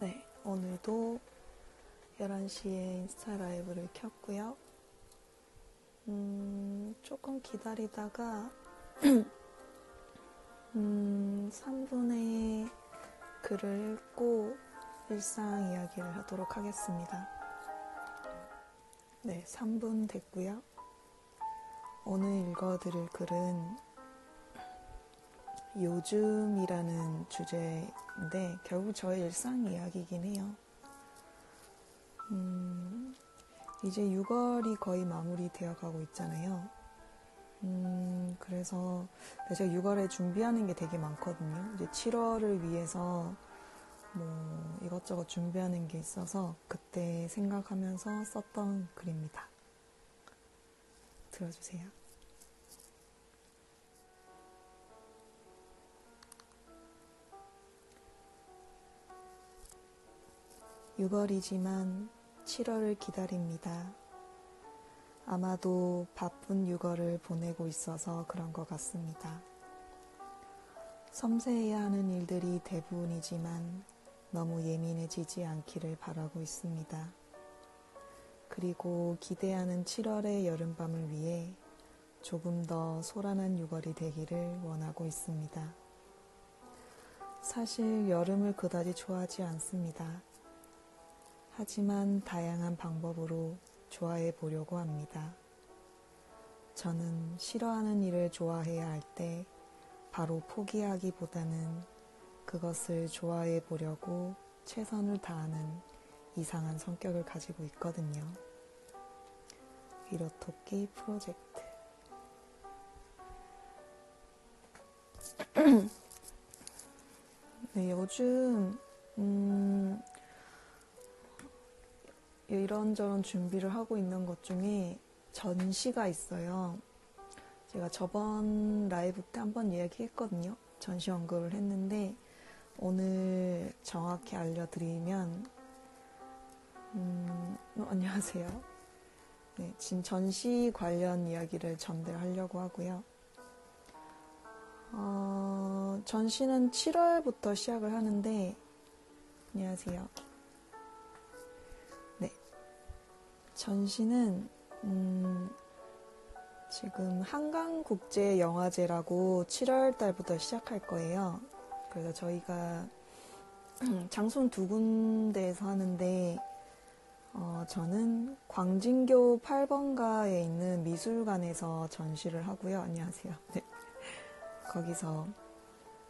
네, 오늘도 11시에 인스타 라이브를 켰고요. 음, 조금 기다리다가, 음, 3분의 글을 읽고 일상 이야기를 하도록 하겠습니다. 네, 3분 됐고요. 오늘 읽어드릴 글은 요즘이라는 주제인데 결국 저의 일상 이야기이긴 해요. 음, 이제 6월이 거의 마무리되어 가고 있잖아요. 음, 그래서 제가 6월에 준비하는 게 되게 많거든요. 이제 7월을 위해서 뭐 이것저것 준비하는 게 있어서 그때 생각하면서 썼던 글입니다. 들어주세요. 6월이지만 7월을 기다립니다. 아마도 바쁜 6월을 보내고 있어서 그런 것 같습니다. 섬세해야 하는 일들이 대부분이지만 너무 예민해지지 않기를 바라고 있습니다. 그리고 기대하는 7월의 여름밤을 위해 조금 더 소란한 6월이 되기를 원하고 있습니다. 사실 여름을 그다지 좋아하지 않습니다. 하지만 다양한 방법으로 좋아해 보려고 합니다. 저는 싫어하는 일을 좋아해야 할 때 바로 포기하기보다는 그것을 좋아해 보려고 최선을 다하는 이상한 성격을 가지고 있거든요. 위로토끼 프로젝트. 네, 요즘, 음, 이런저런 준비를 하고 있는 것 중에 전시가 있어요. 제가 저번 라이브 때 한번 이야기했거든요. 전시 언급을 했는데 오늘 정확히 알려드리면 음, 어, 안녕하세요. 네, 지금 전시 관련 이야기를 전달하려고 하고요. 어, 전시는 7월부터 시작을 하는데 안녕하세요. 전시는 음, 지금 한강국제영화제라고 7월 달부터 시작할 거예요. 그래서 저희가 장소는 두 군데에서 하는데 어, 저는 광진교 8번가에 있는 미술관에서 전시를 하고요. 안녕하세요. 네. 거기서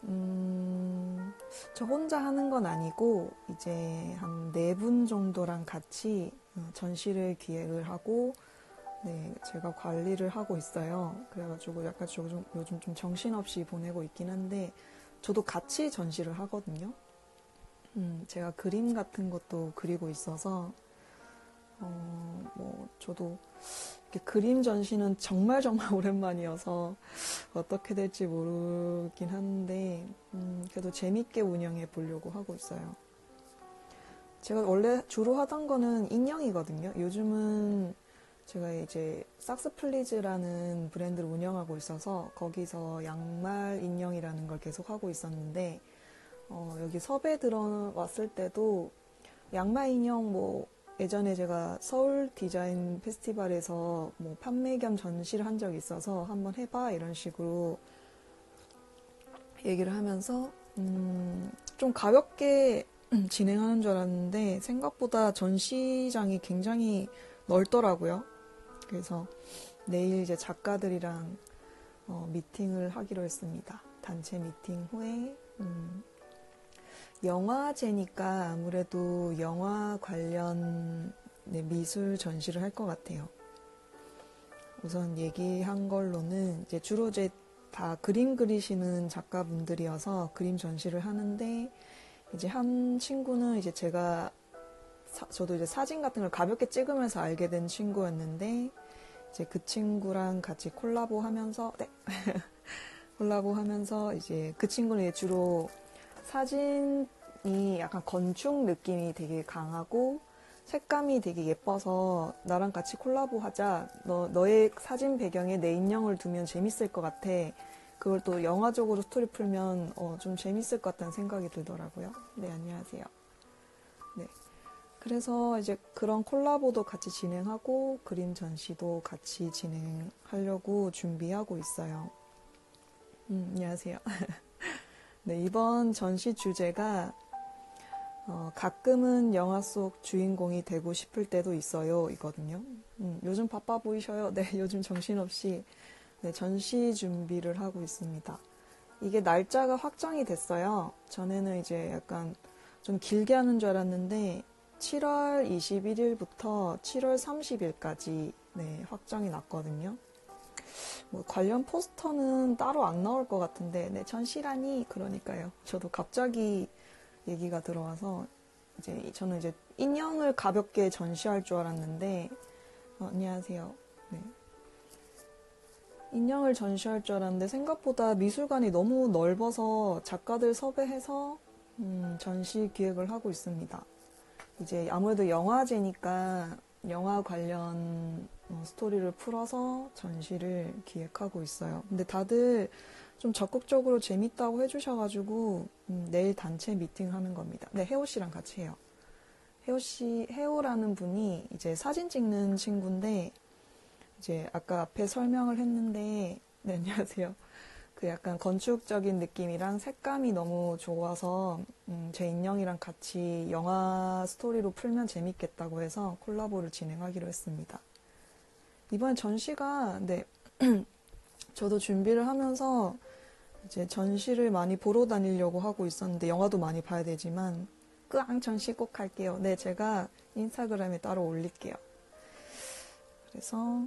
음, 저 혼자 하는 건 아니고 이제 한 네 분 정도랑 같이 어, 전시를 기획을 하고 네, 제가 관리를 하고 있어요. 그래가지고 약간 요즘, 요즘 좀 정신없이 보내고 있긴 한데 저도 같이 전시를 하거든요. 음, 제가 그림 같은 것도 그리고 있어서 어, 뭐 저도 그림 전시는 정말 정말 오랜만이어서 어떻게 될지 모르긴 한데 음, 그래도 재밌게 운영해 보려고 하고 있어요. 제가 원래 주로 하던 거는 인형이거든요. 요즘은 제가 이제 삭스플리즈라는 브랜드를 운영하고 있어서 거기서 양말 인형이라는 걸 계속 하고 있었는데 어, 여기 섭외 들어왔을 때도 양말 인형 뭐 예전에 제가 서울 디자인 페스티벌에서 뭐 판매 겸 전시를 한 적이 있어서 한번 해봐 이런 식으로 얘기를 하면서 음, 좀 가볍게 진행하는 줄 알았는데 생각보다 전시장이 굉장히 넓더라고요. 그래서 내일 이제 작가들이랑 어, 미팅을 하기로 했습니다. 단체 미팅 후에 음, 영화제니까 아무래도 영화 관련 네, 미술 전시를 할 것 같아요. 우선 얘기한 걸로는 이제 주로 이제 다 그림 그리시는 작가분들이어서 그림 전시를 하는데 이제 한 친구는 이제 제가 사, 저도 이제 사진 같은 걸 가볍게 찍으면서 알게 된 친구였는데 이제 그 친구랑 같이 콜라보 하면서 네. 콜라보 하면서 이제 그 친구는 이제 주로 사진이 약간 건축 느낌이 되게 강하고 색감이 되게 예뻐서 나랑 같이 콜라보 하자. 너, 너의 사진 배경에 내 인형을 두면 재밌을 것 같아. 그걸 또 영화적으로 스토리 풀면 어, 좀 재밌을 것 같다는 생각이 들더라고요. 네, 안녕하세요. 네. 그래서 이제 그런 콜라보도 같이 진행하고 그림 전시도 같이 진행하려고 준비하고 있어요. 음, 안녕하세요. 네, 이번 전시 주제가 어, 가끔은 영화 속 주인공이 되고 싶을 때도 있어요. 이거든요. 음, 요즘 바빠 보이셔요. 네, 요즘 정신없이 네, 전시 준비를 하고 있습니다. 이게 날짜가 확정이 됐어요. 전에는 이제 약간 좀 길게 하는 줄 알았는데 7월 21일부터 7월 30일까지 네, 확정이 났거든요. 뭐 관련 포스터는 따로 안 나올 것 같은데 네, 전시라니 그러니까요. 저도 갑자기 얘기가 들어와서 이제 저는 이제 인형을 가볍게 전시할 줄 알았는데 어, 안녕하세요. 네. 인형을 전시할 줄 알았는데 생각보다 미술관이 너무 넓어서 작가들 섭외해서 음, 전시 기획을 하고 있습니다. 이제 아무래도 영화제니까 영화 관련 어, 스토리를 풀어서 전시를 기획하고 있어요. 근데 다들 좀 적극적으로 재밌다고 해주셔가지고 음, 내일 단체 미팅 하는 겁니다. 네, 혜호 씨랑 같이 해요. 혜호 씨, 혜호라는 분이 이제 사진 찍는 친구인데 이제 아까 앞에 설명을 했는데 네, 안녕하세요. 그 약간 건축적인 느낌이랑 색감이 너무 좋아서 음, 제 인형이랑 같이 영화 스토리로 풀면 재밌겠다고 해서 콜라보를 진행하기로 했습니다. 이번 전시가 네 저도 준비를 하면서 이제 전시를 많이 보러 다니려고 하고 있었는데 영화도 많이 봐야 되지만 끄앙 전시 꼭 할게요. 네 제가 인스타그램에 따로 올릴게요. 그래서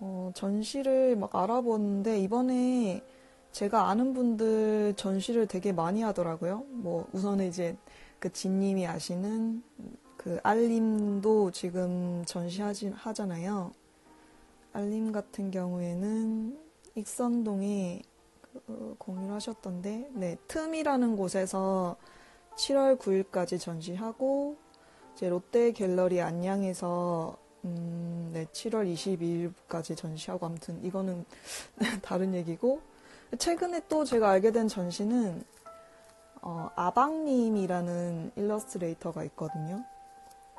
어, 전시를 막 알아보는데 이번에 제가 아는 분들 전시를 되게 많이 하더라고요. 뭐 우선은 이제 그 진님이 아시는 그 알림도 지금 전시하지 하잖아요. 알림 같은 경우에는 익선동에 그 공유를 하셨던데, 네 틈이라는 곳에서 7월 9일까지 전시하고 이제 롯데 갤러리 안양에서 음, 네, 7월 22일까지 전시하고 아무튼 이거는 다른 얘기고 최근에 또 제가 알게 된 전시는 어, 아방님이라는 일러스트레이터가 있거든요.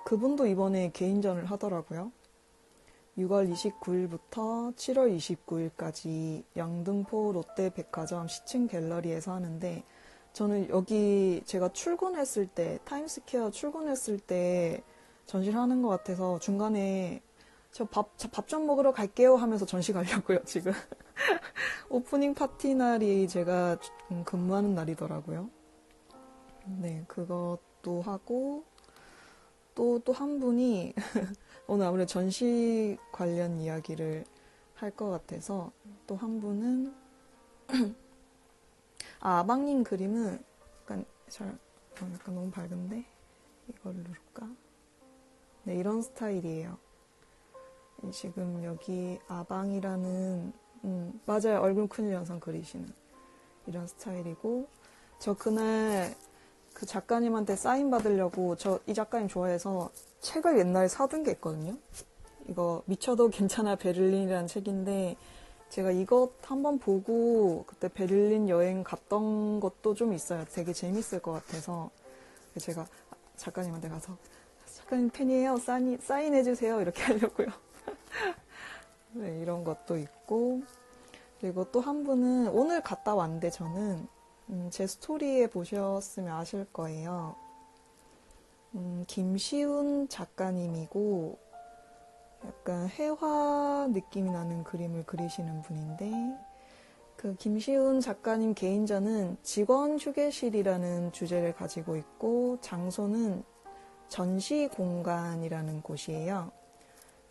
그분도 이번에 개인전을 하더라고요. 6월 29일부터 7월 29일까지 영등포 롯데백화점 시층 갤러리에서 하는데 저는 여기 제가 출근했을 때 타임스퀘어 출근했을 때 전시를 하는 것 같아서 중간에 저 밥 밥 좀 먹으러 갈게요 하면서 전시 가려고요 지금 오프닝 파티 날이 제가 근무하는 날이더라고요. 네 그것도 하고 또 또 한 분이 오늘 아무래도 전시 관련 이야기를 할 것 같아서 또 한 분은 아 아방님 그림은 약간 잘 어, 약간 너무 밝은데 이걸 누를까? 네, 이런 스타일이에요. 지금 여기 아방이라는 음, 맞아요. 얼굴 큰 영상 그리시는 이런 스타일이고 저 그날 그 작가님한테 사인 받으려고 저 이 작가님 좋아해서 책을 옛날에 사둔 게 있거든요. 이거 미쳐도 괜찮아 베를린이라는 책인데 제가 이것 한번 보고 그때 베를린 여행 갔던 것도 좀 있어요. 되게 재밌을 것 같아서 제가 작가님한테 가서 작가님 팬이에요. 사인, 사인해주세요. 이렇게 하려고요. 네, 이런 것도 있고. 그리고 또 한 분은 오늘 갔다 왔는데 저는 음, 제 스토리에 보셨으면 아실 거예요. 음, 김시훈 작가님이고 약간 해화 느낌이 나는 그림을 그리시는 분인데 그 김시훈 작가님 개인전은 직원 휴게실이라는 주제를 가지고 있고 장소는 전시 공간이라는 곳이에요.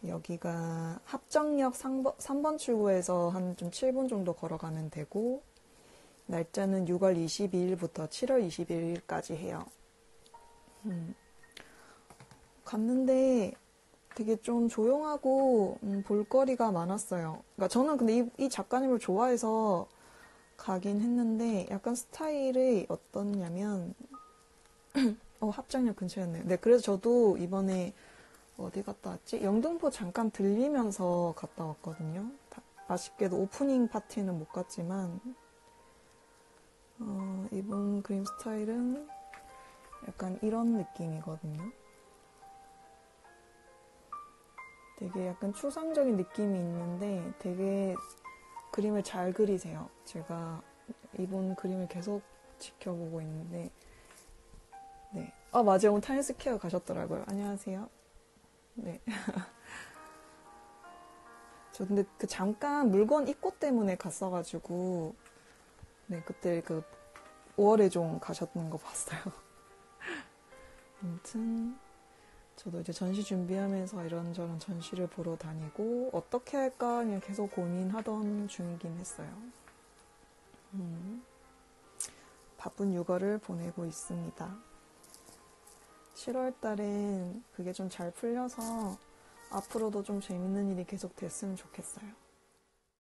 여기가 합정역 3번, 3번 출구에서 한 좀 7분 정도 걸어가면 되고, 날짜는 6월 22일부터 7월 21일까지 해요. 음, 갔는데 되게 좀 조용하고 음, 볼거리가 많았어요. 그러니까 저는 근데 이, 이 작가님을 좋아해서 가긴 했는데 약간 스타일이 어떻냐면 어, 합정역 근처였네요. 네, 그래서 저도 이번에 어디 갔다 왔지? 영등포 잠깐 들리면서 갔다 왔거든요. 다, 아쉽게도 오프닝 파티는 못 갔지만, 어, 이번 그림 스타일은 약간 이런 느낌이거든요. 되게 약간 추상적인 느낌이 있는데 되게 그림을 잘 그리세요. 제가 이분 그림을 계속 지켜보고 있는데, 네. 아, 맞아요. 오늘 타임스퀘어 가셨더라고요. 안녕하세요. 네. 저 근데 그 잠깐 물건 입고 때문에 갔어가지고, 네, 그때 그 5월에 좀 가셨는 거 봤어요. 아무튼, 저도 이제 전시 준비하면서 이런저런 전시를 보러 다니고, 어떻게 할까 그냥 계속 고민하던 중이긴 했어요. 음, 바쁜 육아를 보내고 있습니다. 7월 달엔 그게 좀 잘 풀려서 앞으로도 좀 재밌는 일이 계속 됐으면 좋겠어요.